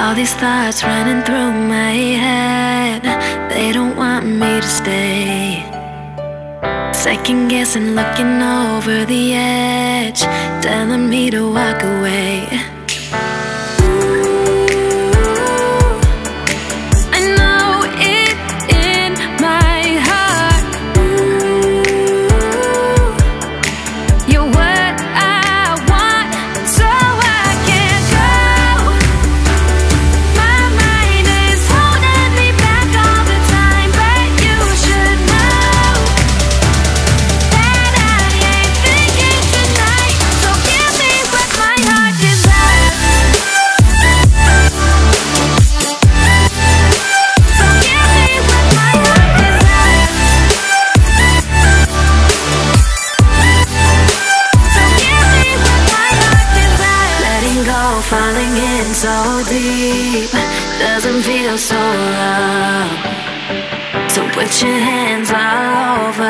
All these thoughts running through my head, they don't want me to stay. Second guessing, looking over the edge, telling me to walk away. falling in so deep doesn't feel so right. So put your hands all over.